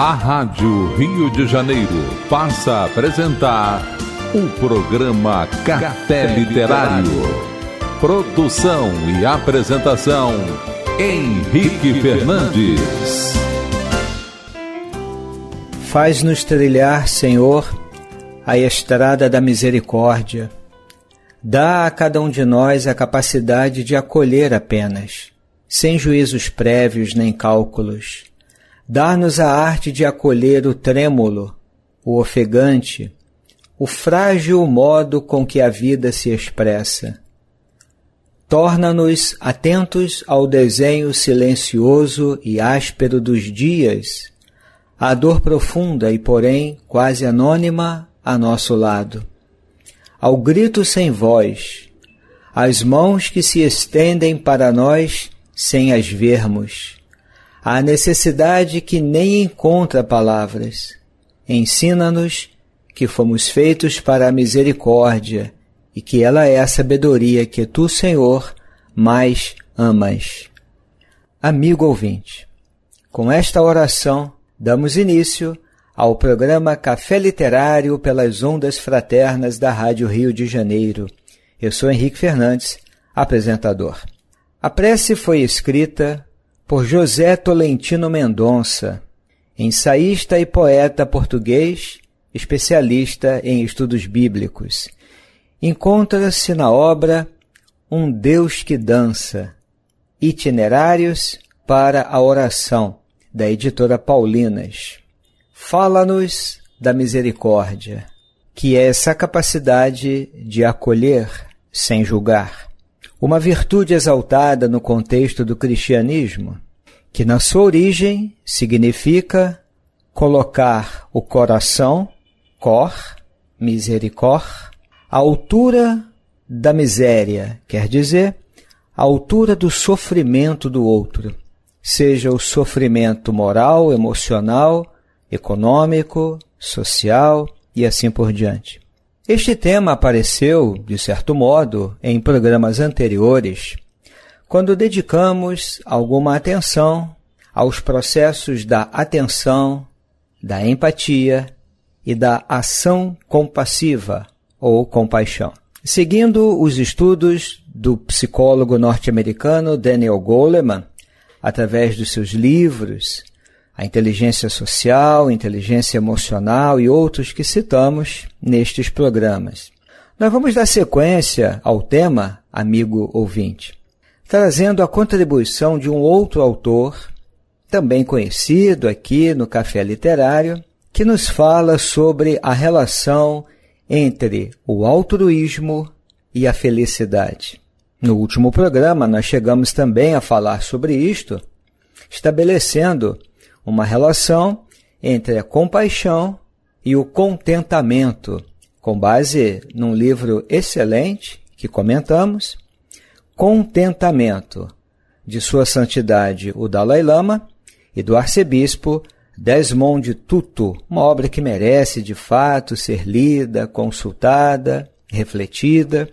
A Rádio Rio de Janeiro passa a apresentar o programa Café Literário. Produção e apresentação Henrique Fernandes. Faz-nos trilhar, Senhor, a estrada da misericórdia. Dá a cada um de nós a capacidade de acolher apenas, sem juízos prévios nem cálculos. Dá-nos a arte de acolher o trêmulo, o ofegante, o frágil modo com que a vida se expressa. Torna-nos atentos ao desenho silencioso e áspero dos dias a dor profunda e, porém, quase anônima a nosso lado. Ao grito sem voz, as mãos que se estendem para nós sem as vermos, a necessidade que nem encontra palavras. Ensina-nos que fomos feitos para a misericórdia e que ela é a sabedoria que tu, Senhor, mais amas. Amigo ouvinte, com esta oração, damos início ao programa Café Literário pelas Ondas Fraternas da Rádio Rio de Janeiro. Eu sou Henrique Fernandes, apresentador. A prece foi escrita por José Tolentino Mendonça, ensaísta e poeta português, especialista em estudos bíblicos. Encontra-se na obra Um Deus que Dança, Itinerários para a Oração, da editora Paulinas. Fala-nos da misericórdia, que é essa capacidade de acolher sem julgar. Uma virtude exaltada no contexto do cristianismo, que na sua origem significa colocar o coração, cor, misericor, à altura da miséria, quer dizer, à altura do sofrimento do outro seja o sofrimento moral, emocional, econômico, social e assim por diante. Este tema apareceu, de certo modo, em programas anteriores, quando dedicamos alguma atenção aos processos da atenção, da empatia e da ação compassiva ou compaixão. Seguindo os estudos do psicólogo norte-americano Daniel Goleman, através dos seus livros, a inteligência social, inteligência emocional e outros que citamos nestes programas. Nós vamos dar sequência ao tema, amigo ouvinte, trazendo a contribuição de um outro autor, também conhecido aqui no Café Literário, que nos fala sobre a relação entre o altruísmo e a felicidade. No último programa, nós chegamos também a falar sobre isto, estabelecendo uma relação entre a compaixão e o contentamento, com base num livro excelente que comentamos, Contentamento, de Sua Santidade o Dalai Lama e do arcebispo Desmond Tutu, uma obra que merece de fato ser lida, consultada, refletida.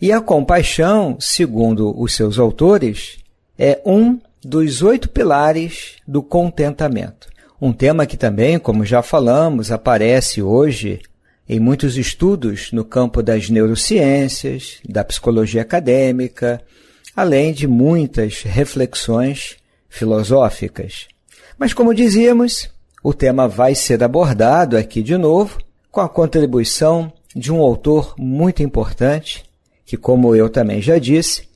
E a compaixão, segundo os seus autores, é um dos oito pilares do contentamento. Um tema que também, como já falamos, aparece hoje em muitos estudos no campo das neurociências, da psicologia acadêmica, além de muitas reflexões filosóficas. Mas, como dizíamos, o tema vai ser abordado aqui de novo com a contribuição de um autor muito importante, que, como eu também já disse,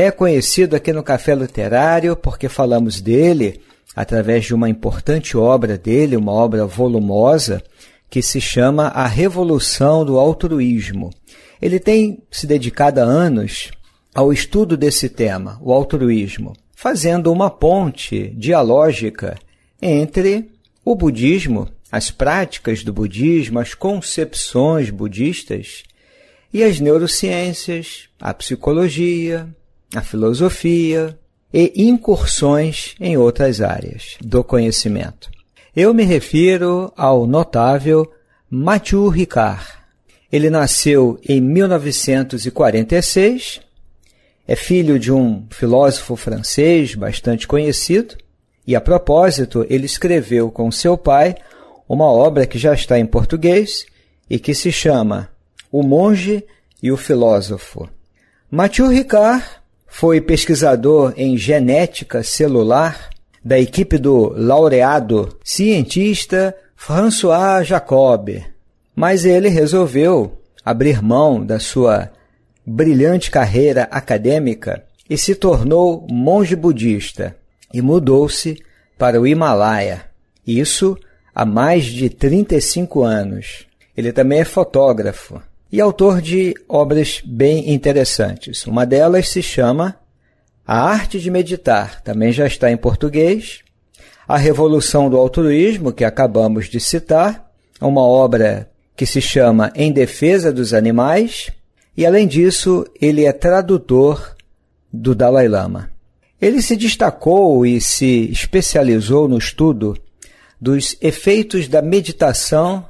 é conhecido aqui no Café Literário porque falamos dele através de uma importante obra dele, uma obra volumosa, que se chama A Revolução do Altruísmo. Ele tem se dedicado há anos ao estudo desse tema, o altruísmo, fazendo uma ponte dialógica entre o budismo, as práticas do budismo, as concepções budistas e as neurociências, a psicologia, a filosofia e incursões em outras áreas do conhecimento. Eu me refiro ao notável Mathieu Ricard. Ele nasceu em 1946, é filho de um filósofo francês bastante conhecido E a propósito, ele escreveu com seu pai uma obra que já está em português e que se chama O Monge e o Filósofo. Mathieu Ricard foi pesquisador em genética celular da equipe do laureado cientista François Jacob, mas ele resolveu abrir mão da sua brilhante carreira acadêmica e se tornou monge budista e mudou-se para o Himalaia. Isso há mais de 35 anos. Ele também é fotógrafo e autor de obras bem interessantes. Uma delas se chama A Arte de Meditar, também já está em português. A Revolução do Altruísmo, que acabamos de citar, uma obra que se chama Em Defesa dos Animais, e além disso, ele é tradutor do Dalai Lama. Ele se destacou e se especializou no estudo dos efeitos da meditação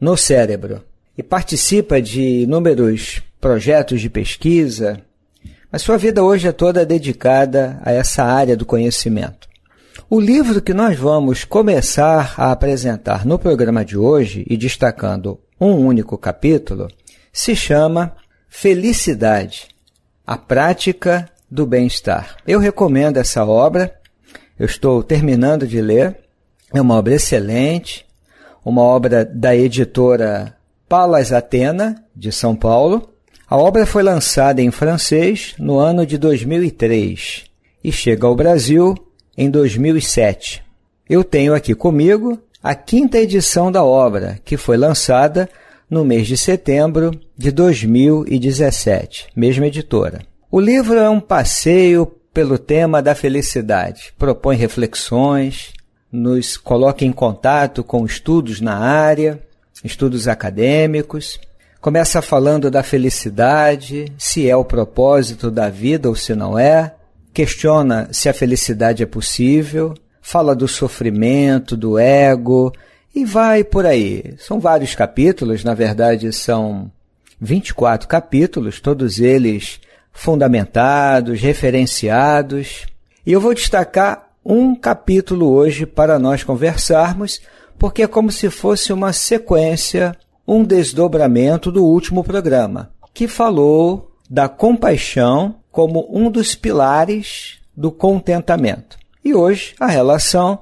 no cérebro e participa de inúmeros projetos de pesquisa, mas sua vida hoje é toda dedicada a essa área do conhecimento. O livro que nós vamos começar a apresentar no programa de hoje, e destacando um único capítulo, se chama Felicidade a prática do bem-estar. Eu recomendo essa obra, eu estou terminando de ler, é uma obra excelente, uma obra da editora Palas Atena, de São Paulo. A obra foi lançada em francês no ano de 2003 e chega ao Brasil em 2007. Eu tenho aqui comigo a quinta edição da obra, que foi lançada no mês de setembro de 2017, mesma editora. O livro é um passeio pelo tema da felicidade, propõe reflexões, nos coloca em contato com estudos na área, estudos acadêmicos. Começa falando da felicidade, se é o propósito da vida ou se não é. Questiona se a felicidade é possível. Fala do sofrimento, do ego e vai por aí. São vários capítulos, na verdade são 24 capítulos, todos eles fundamentados, referenciados. E eu vou destacar um capítulo hoje para nós conversarmos porque é como se fosse uma sequência, um desdobramento do último programa, que falou da compaixão como um dos pilares do contentamento. E hoje a relação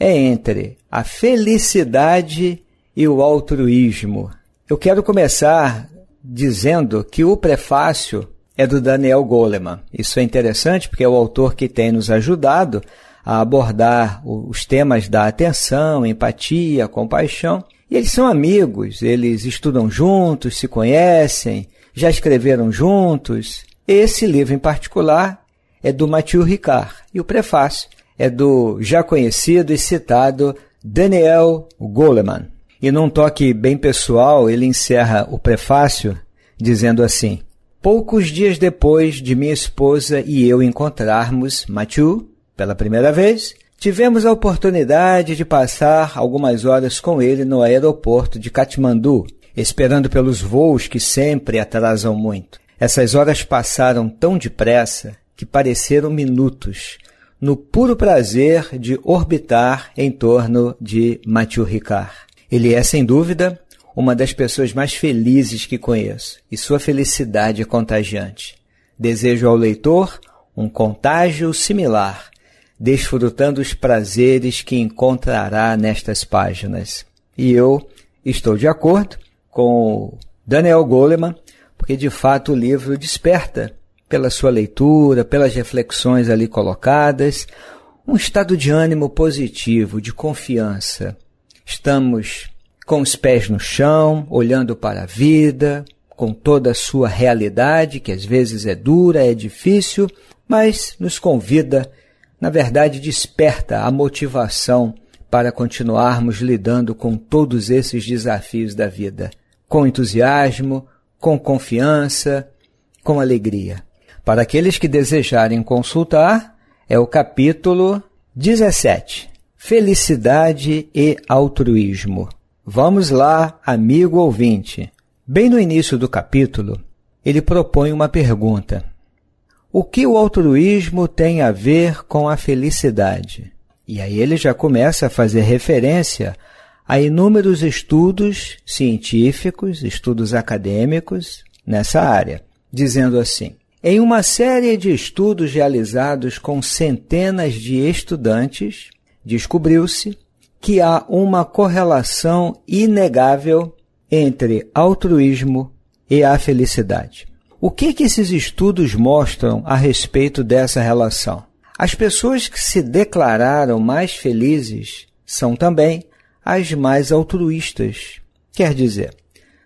é entre a felicidade e o altruísmo. Eu quero começar dizendo que o prefácio é do Daniel Goleman. Isso é interessante porque é o autor que tem nos ajudado a abordar os temas da atenção, empatia, compaixão. E eles são amigos, eles estudam juntos, se conhecem, já escreveram juntos. Esse livro em particular é do Mathieu Ricard e o prefácio é do já conhecido e citado Daniel Goleman. E num toque bem pessoal, ele encerra o prefácio dizendo assim: Poucos dias depois de minha esposa e eu encontrarmos Mathieu, pela primeira vez, tivemos a oportunidade de passar algumas horas com ele no aeroporto de Katmandu, esperando pelos voos que sempre atrasam muito. Essas horas passaram tão depressa que pareceram minutos, no puro prazer de orbitar em torno de Mathieu Ricard. Ele é, sem dúvida, uma das pessoas mais felizes que conheço, e sua felicidade é contagiante. Desejo ao leitor um contágio similar desfrutando os prazeres que encontrará nestas páginas. E eu estou de acordo com Daniel Goleman, porque de fato o livro desperta, pela sua leitura, pelas reflexões ali colocadas, um estado de ânimo positivo, de confiança. Estamos com os pés no chão, olhando para a vida, com toda a sua realidade, que às vezes é dura, é difícil, mas nos convida na verdade, desperta a motivação para continuarmos lidando com todos esses desafios da vida, com entusiasmo, com confiança, com alegria. Para aqueles que desejarem consultar, é o capítulo 17: Felicidade e altruísmo. Vamos lá, amigo ouvinte. Bem no início do capítulo, ele propõe uma pergunta: o que o altruísmo tem a ver com a felicidade? E aí ele já começa a fazer referência a inúmeros estudos científicos, estudos acadêmicos nessa área, dizendo assim: em uma série de estudos realizados com centenas de estudantes, descobriu-se que há uma correlação inegável entre altruísmo e a felicidade. O que, que esses estudos mostram a respeito dessa relação? As pessoas que se declararam mais felizes são também as mais altruístas. Quer dizer,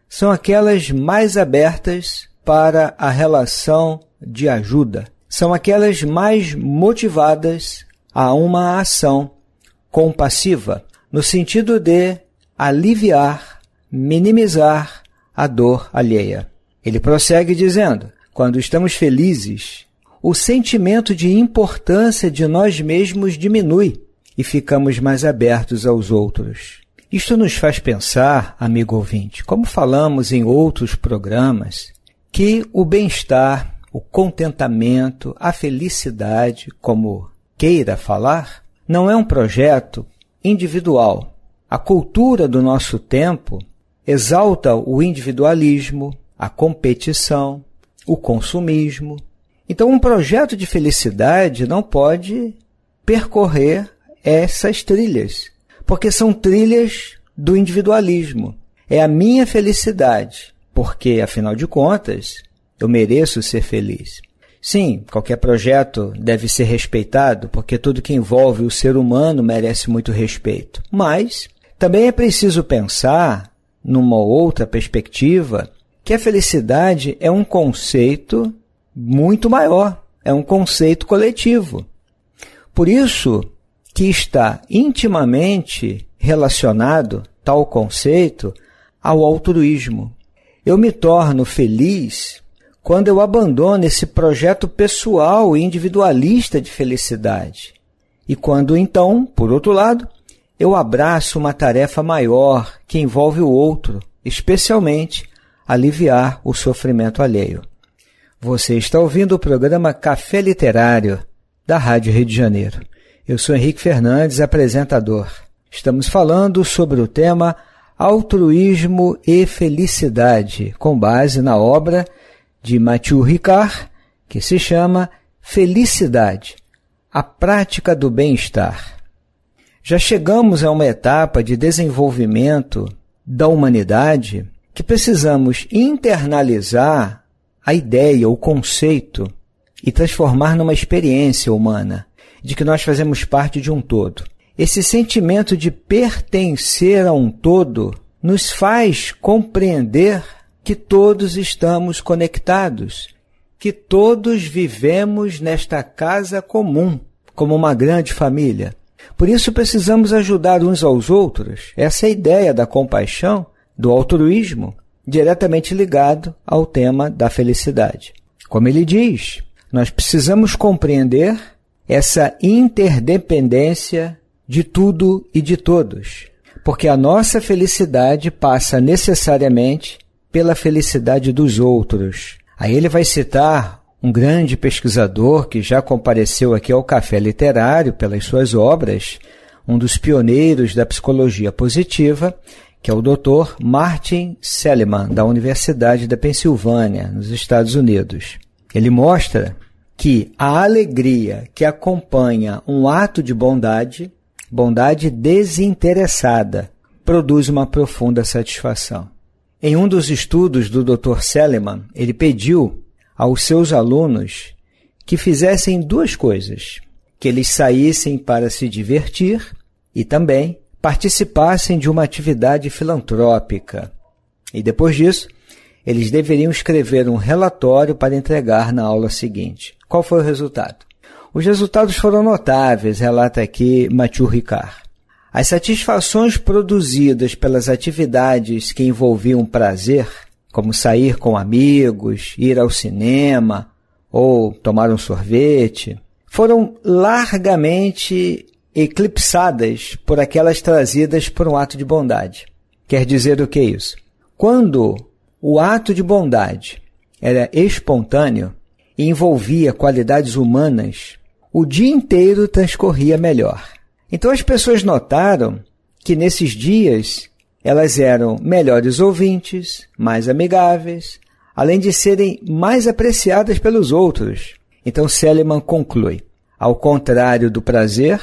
são aquelas mais abertas para a relação de ajuda. São aquelas mais motivadas a uma ação compassiva, no sentido de aliviar, minimizar a dor alheia. Ele prossegue dizendo: quando estamos felizes, o sentimento de importância de nós mesmos diminui e ficamos mais abertos aos outros. Isto nos faz pensar, amigo ouvinte, como falamos em outros programas, que o bem-estar, o contentamento, a felicidade, como queira falar, não é um projeto individual. A cultura do nosso tempo exalta o individualismo, a competição, o consumismo. Então, um projeto de felicidade não pode percorrer essas trilhas, porque são trilhas do individualismo. É a minha felicidade, porque, afinal de contas, eu mereço ser feliz. Sim, qualquer projeto deve ser respeitado, porque tudo que envolve o ser humano merece muito respeito. Mas também é preciso pensar, numa outra perspectiva, que a felicidade é um conceito muito maior, é um conceito coletivo. Por isso que está intimamente relacionado tal conceito ao altruísmo. Eu me torno feliz quando eu abandono esse projeto pessoal e individualista de felicidade. E quando então, por outro lado, eu abraço uma tarefa maior que envolve o outro, especialmente aliviar o sofrimento alheio. Você está ouvindo o programa Café Literário da Rádio Rio de Janeiro. Eu sou Henrique Fernandes, apresentador. Estamos falando sobre o tema Altruísmo e Felicidade, com base na obra de Mathieu Ricard, que se chama Felicidade, a prática do bem-estar. Já chegamos a uma etapa de desenvolvimento da humanidade que precisamos internalizar a ideia, o conceito e transformar numa experiência humana de que nós fazemos parte de um todo. Esse sentimento de pertencer a um todo nos faz compreender que todos estamos conectados, que todos vivemos nesta casa comum, como uma grande família. Por isso precisamos ajudar uns aos outros. Essa é a ideia da compaixão, do altruísmo, diretamente ligado ao tema da felicidade. Como ele diz, nós precisamos compreender essa interdependência de tudo e de todos, porque a nossa felicidade passa necessariamente pela felicidade dos outros. Aí ele vai citar um grande pesquisador que já compareceu aqui ao Café Literário pelas suas obras, um dos pioneiros da psicologia positiva, que é o Dr. Martin Seligman, da Universidade da Pensilvânia, nos Estados Unidos. Ele mostra que a alegria que acompanha um ato de bondade bondade desinteressada, produz uma profunda satisfação. Em um dos estudos do Dr. Seleman, ele pediu aos seus alunos que fizessem duas coisas: que eles saíssem para se divertir e também participassem de uma atividade filantrópica. E depois disso, eles deveriam escrever um relatório para entregar na aula seguinte. Qual foi o resultado? Os resultados foram notáveis, relata aqui Mathieu Ricard. As satisfações produzidas pelas atividades que envolviam prazer, como sair com amigos, ir ao cinema ou tomar um sorvete, foram largamente eclipsadas por aquelas trazidas por um ato de bondade. Quer dizer o que é isso? Quando o ato de bondade era espontâneo e envolvia qualidades humanas o dia inteiro transcorria melhor. Então as pessoas notaram que nesses dias elas eram melhores ouvintes, mais amigáveis, além de serem mais apreciadas pelos outros. Então Seliman conclui: ao contrário do prazer,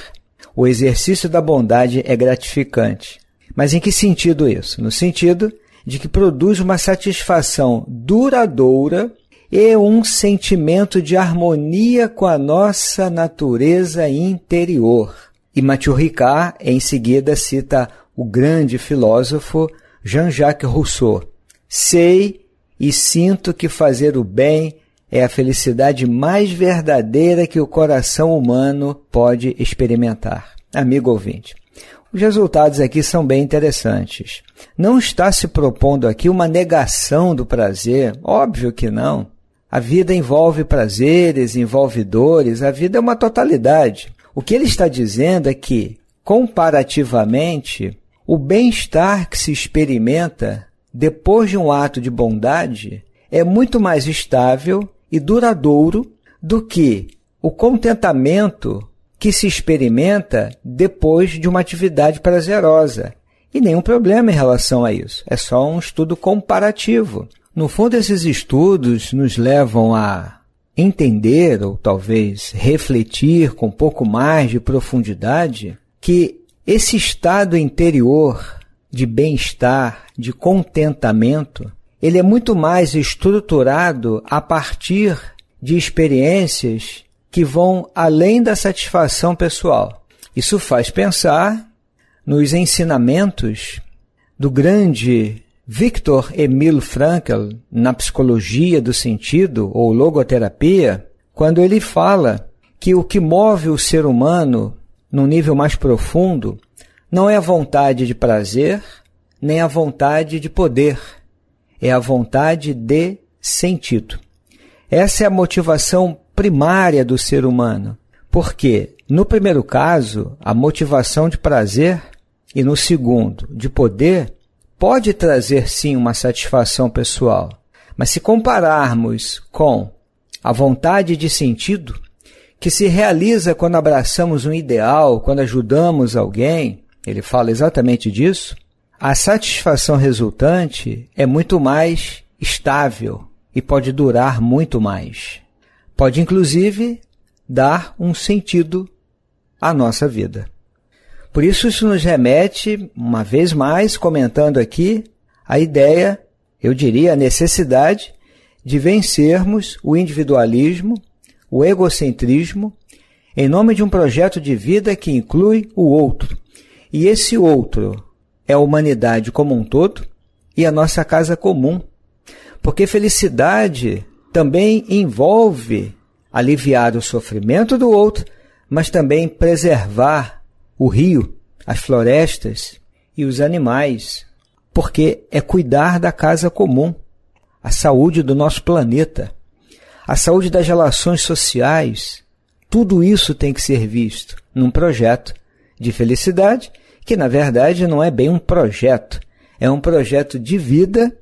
o exercício da bondade é gratificante. Mas em que sentido isso? No sentido de que produz uma satisfação duradoura e um sentimento de harmonia com a nossa natureza interior. E Mathieu Ricard, em seguida, cita o grande filósofo Jean-Jacques Rousseau. Sei e sinto que fazer o bem é a felicidade mais verdadeira que o coração humano pode experimentar. Amigo ouvinte, os resultados aqui são bem interessantes. Não está se propondo aqui uma negação do prazer, óbvio que não. A vida envolve prazeres, envolve dores, a vida é uma totalidade. O que ele está dizendo é que, comparativamente, o bem-estar que se experimenta depois de um ato de bondade é muito mais estável e duradouro do que o contentamento que se experimenta depois de uma atividade prazerosa. E nenhum problema em relação a isso. É só um estudo comparativo. No fundo, esses estudos nos levam a entender, ou talvez refletir com um pouco mais de profundidade, que esse estado interior de bem-estar, de contentamento, ele é muito mais estruturado a partir de experiências que vão além da satisfação pessoal. Isso faz pensar nos ensinamentos do grande Victor Emil Frankl na psicologia do sentido ou logoterapia, quando ele fala que o que move o ser humano num nível mais profundo não é a vontade de prazer, nem a vontade de poder, é a vontade de sentido. Essa é a motivação primária do ser humano. Porque, no primeiro caso, a motivação de prazer e no segundo, de poder, pode trazer sim uma satisfação pessoal. Mas se compararmos com a vontade de sentido, que se realiza quando abraçamos um ideal, quando ajudamos alguém, ele fala exatamente disso, a satisfação resultante é muito mais estável e pode durar muito mais. Pode, inclusive, dar um sentido à nossa vida. Por isso, isso nos remete, uma vez mais, comentando aqui, a ideia, eu diria, a necessidade de vencermos o individualismo, o egocentrismo, em nome de um projeto de vida que inclui o outro. E esse outro é a humanidade como um todo e a nossa casa comum. Porque felicidade também envolve aliviar o sofrimento do outro, mas também preservar o rio, as florestas e os animais, porque é cuidar da casa comum, a saúde do nosso planeta, a saúde das relações sociais. Tudo isso tem que ser visto num projeto de felicidade, que na verdade não é bem um projeto, é um projeto de vida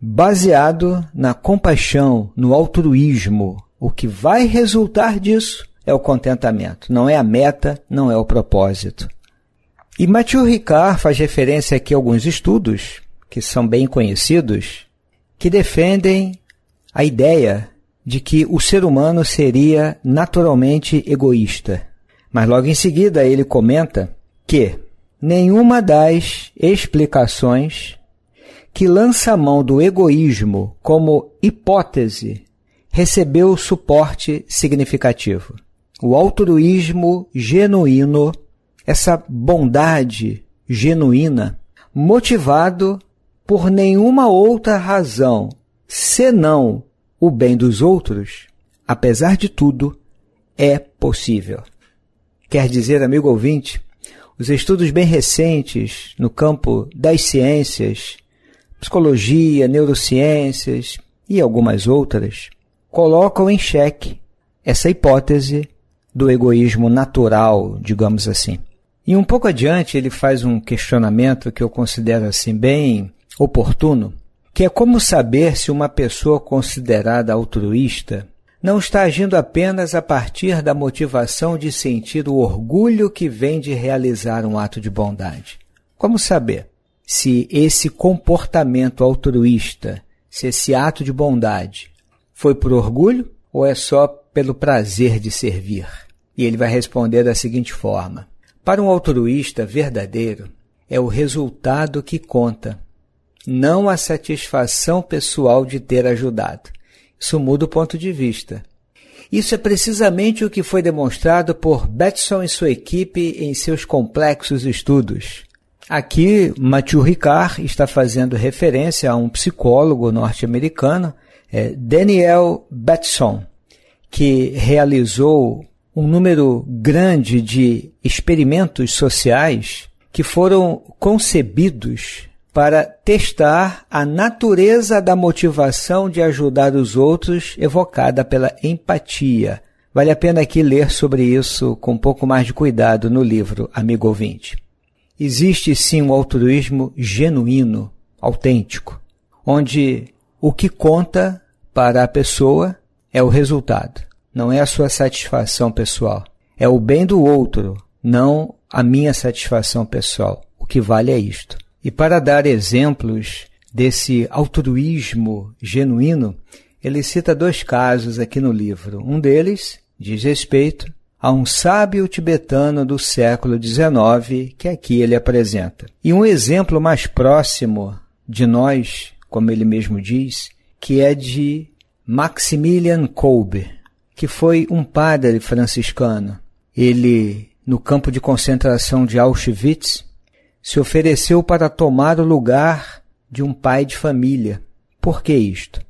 baseado na compaixão, no altruísmo. O que vai resultar disso é o contentamento, não é a meta, não é o propósito. E Mathieu Ricard faz referência aqui a alguns estudos, que são bem conhecidos, que defendem a ideia de que o ser humano seria naturalmente egoísta. Mas logo em seguida ele comenta que nenhuma das explicações que lança mão do egoísmo como hipótese recebeu suporte significativo. O altruísmo genuíno, essa bondade genuína, motivado por nenhuma outra razão senão o bem dos outros, apesar de tudo, é possível. Quer dizer, amigo ouvinte, os estudos bem recentes no campo das ciências psicologia, neurociências e algumas outras, colocam em xeque essa hipótese do egoísmo natural, digamos assim. E um pouco adiante ele faz um questionamento que eu considero assim bem oportuno, que é como saber se uma pessoa considerada altruísta não está agindo apenas a partir da motivação de sentir o orgulho que vem de realizar um ato de bondade. Como saber se esse comportamento altruísta, se esse ato de bondade foi por orgulho ou é só pelo prazer de servir? E ele vai responder da seguinte forma: Para um altruísta verdadeiro, é o resultado que conta, não a satisfação pessoal de ter ajudado. Isso muda o ponto de vista. Isso é precisamente o que foi demonstrado por Batson e sua equipe em seus complexos estudos. Aqui, Mathieu Ricard está fazendo referência a um psicólogo norte-americano, é, Daniel Batson, que realizou um número grande de experimentos sociais que foram concebidos para testar a natureza da motivação de ajudar os outros evocada pela empatia. Vale a pena aqui ler sobre isso com um pouco mais de cuidado no livro Amigo Ouvinte. Existe sim um altruísmo genuíno, autêntico, onde o que conta para a pessoa é o resultado, não é a sua satisfação pessoal. É o bem do outro, não a minha satisfação pessoal. O que vale é isto. E para dar exemplos desse altruísmo genuíno, ele cita dois casos aqui no livro. Um deles diz respeito a um sábio tibetano do século XIX que aqui ele apresenta. E um exemplo mais próximo de nós, como ele mesmo diz, que é de Maximilian Kolbe, que foi um padre franciscano. Ele, no campo de concentração de Auschwitz, se ofereceu para tomar o lugar de um pai de família. Por que isto?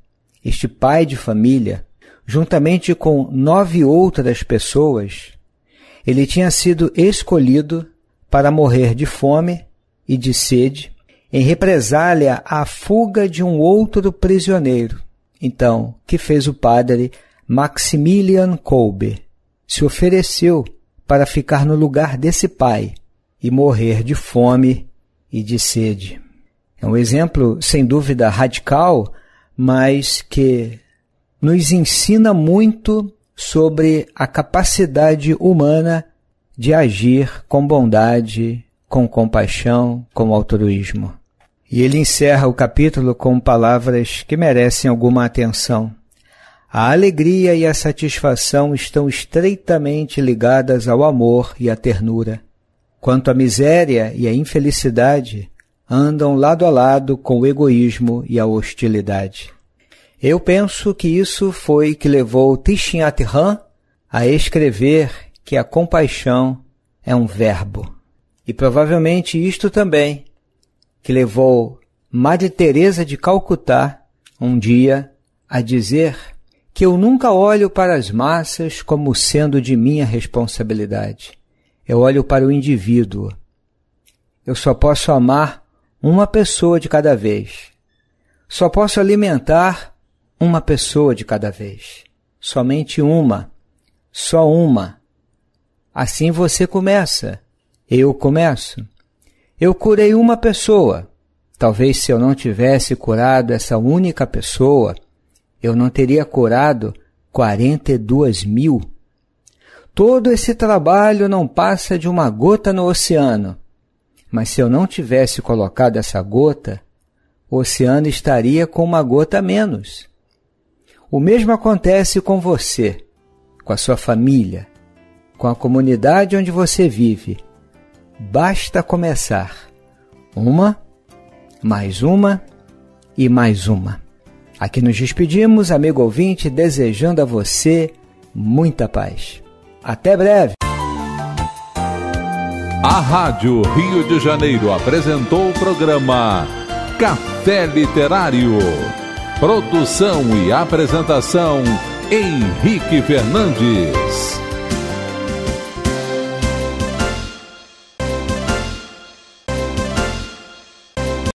Este pai de família, juntamente com nove outras pessoas, ele tinha sido escolhido para morrer de fome e de sede em represália à fuga de um outro prisioneiro. Então, que fez o padre Maximilian Kolbe? Se ofereceu para ficar no lugar desse pai e morrer de fome e de sede. É um exemplo, sem dúvida, radical, mas que nos ensina muito sobre a capacidade humana de agir com bondade, com compaixão, com altruísmo. E ele encerra o capítulo com palavras que merecem alguma atenção. A alegria e a satisfação estão estreitamente ligadas ao amor e à ternura quanto a miséria e a infelicidade andam lado a lado com o egoísmo e a hostilidade. Eu penso que isso foi que levou Hanh a escrever que a compaixão é um verbo. E provavelmente isto também que levou Madre Teresa de Calcutá um dia a dizer que eu nunca olho para as massas como sendo de minha responsabilidade. Eu olho para o indivíduo. Eu só posso amar uma pessoa de cada vez. Só posso alimentar uma pessoa de cada vez. Somente uma. Só uma. Assim você começa. Eu começo. Eu curei uma pessoa. Talvez se eu não tivesse curado essa única pessoa, eu não teria curado 42 mil. Todo esse trabalho não passa de uma gota no oceano. Mas se eu não tivesse colocado essa gota, o oceano estaria com uma gota a menos. O mesmo acontece com você, com a sua família, com a comunidade onde você vive. Basta começar. Uma, mais uma e mais uma. Aqui nos despedimos, amigo ouvinte, desejando a você muita paz. Até breve. A Rádio Rio de Janeiro apresentou o programa Café Literário. Produção e apresentação Henrique Fernandes.